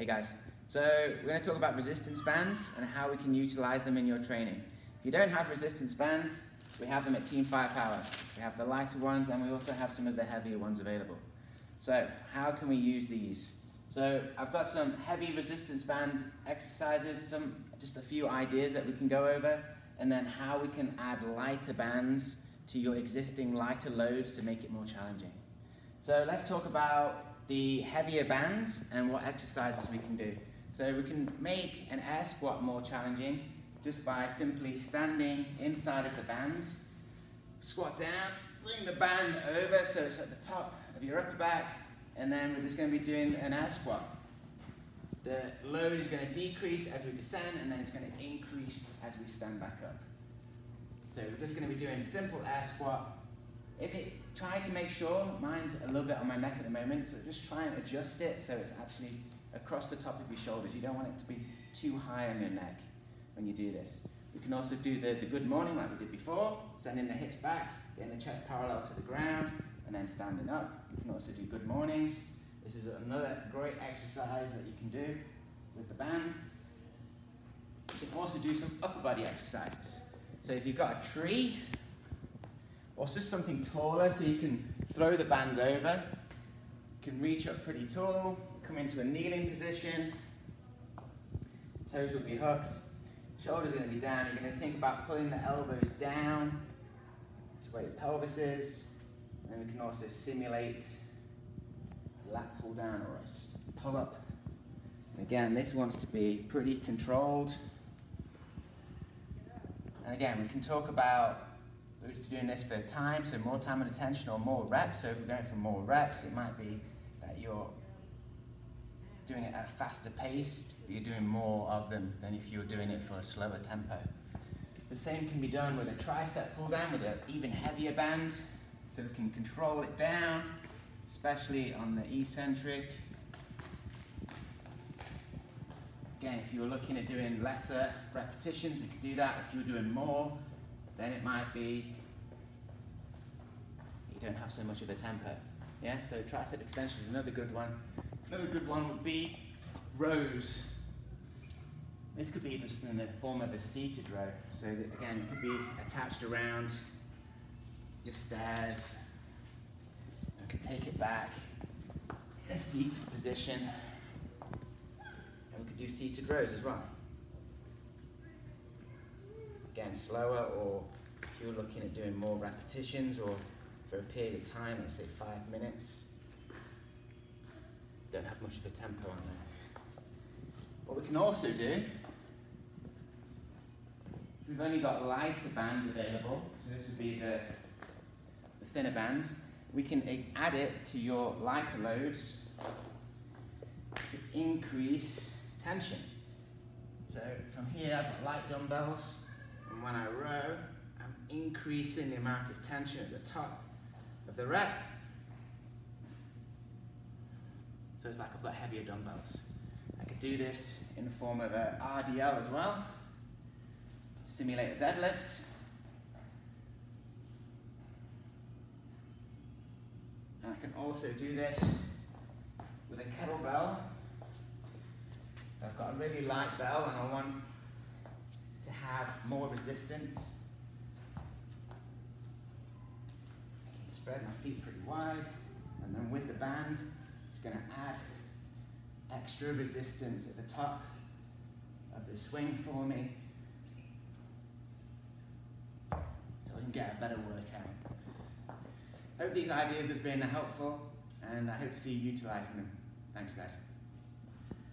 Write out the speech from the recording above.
Hey guys, so we're going to talk about resistance bands and how we can utilize them in your training. If you don't have resistance bands, we have them at Team Firepower. We have the lighter ones and we also have some of the heavier ones available. So how can we use these? So I've got some heavy resistance band exercises, some just a few ideas that we can go over, and then how we can add lighter bands to your existing lighter loads to make it more challenging. So let's talk about the heavier bands and what exercises we can do. So we can make an air squat more challenging just by simply standing inside of the band, squat down, bring the band over so it's at the top of your upper back, and then we're just going to be doing an air squat. The load is going to decrease as we descend, and then it's going to increase as we stand back up. So we're just going to be doing simple air squat. If it try to make sure, mine's a little bit on my neck at the moment, so just try and adjust it so it's actually across the top of your shoulders. You don't want it to be too high on your neck when you do this. We can also do the, the good morning like we did before, sending the hips back, getting the chest parallel to the ground, and then standing up. You can also do good mornings. This is another great exercise that you can do with the band. You can also do some upper body exercises. So if you've got a tree, or just something taller so you can throw the bands over. You can reach up pretty tall, come into a kneeling position. Toes will be hooked. Shoulders are going to be down. You're going to think about pulling the elbows down to where your pelvis is. And we can also simulate lat pull down or a pull up. And again, this wants to be pretty controlled. And again, we can talk about we're doing this for time, so more time and attention or more reps. So if we're going for more reps, it might be that you're doing it at a faster pace, you're doing more of them than if you were doing it for a slower tempo. The same can be done with a tricep pull down with an even heavier band, so we can control it down, especially on the eccentric. Again, if you were looking at doing lesser repetitions, we could do that. If you were doing more, then it might be you don't have so much of a tempo. Yeah, so tricep extension is another good one. Another good one would be rows. This could be just in the form of a seated row. So that, again, it could be attached around your stairs. You can take it back in a seated position. And we could do seated rows as well again slower or if you're looking at doing more repetitions or for a period of time, let's say five minutes, don't have much of a tempo on there. What we can also do, if we've only got lighter bands available, so this would be the, the thinner bands, we can add it to your lighter loads to increase tension. So from here, I've got light dumbbells, when I row, I'm increasing the amount of tension at the top of the rep. So it's like I've got heavier dumbbells. I could do this in the form of a RDL as well. Simulate a deadlift. And I can also do this with a kettlebell. I've got a really light bell and I want have more resistance. I can spread my feet pretty wide, and then with the band, it's going to add extra resistance at the top of the swing for me, so I can get a better workout. Hope these ideas have been helpful, and I hope to see you utilising them. Thanks, guys.